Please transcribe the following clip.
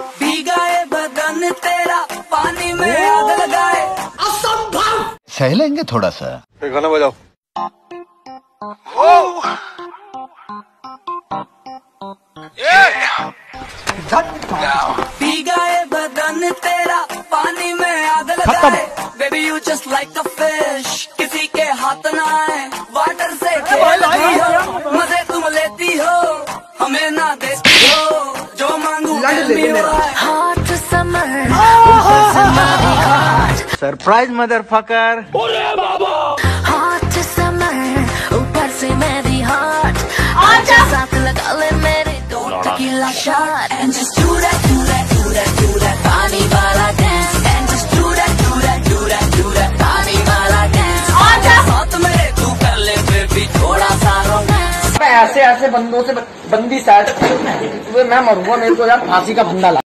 भीगाए बदन तेरा पानी में आग लगाए असंभव। सह लेंगे थोड़ा सा। गाना बजाओ। भीगाए बदन तेरा पानी में आग लगाए baby you just like a fish किसी के हाथ ना आए। वाटर से हो मज़े तुम लेती हो। हमें ना देती surprise motherfucker hot summer. ऊपर से मेरी hot. साथ लगा ले मेरे दो do that, do ऐसे ऐसे बंदों से बंदी शायद मैं मरूँगा, मेरे को यार फांसी का फंदा ला